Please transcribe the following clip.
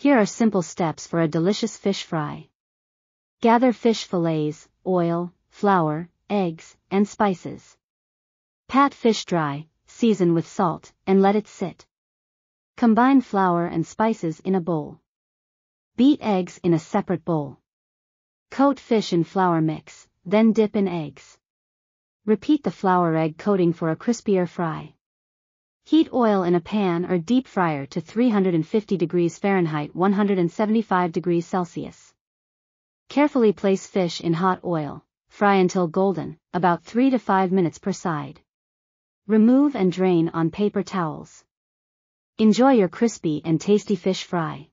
Here are simple steps for a delicious fish fry. Gather fish fillets, oil, flour, eggs, and spices. Pat fish dry, season with salt, and let it sit. Combine flour and spices in a bowl. Beat eggs in a separate bowl. Coat fish in flour mix, then dip in eggs. Repeat the flour egg coating for a crispier fry. Heat oil in a pan or deep fryer to 350 degrees Fahrenheit 175 degrees Celsius. Carefully place fish in hot oil, fry until golden, about 3 to 5 minutes per side. Remove and drain on paper towels. Enjoy your crispy and tasty fish fry.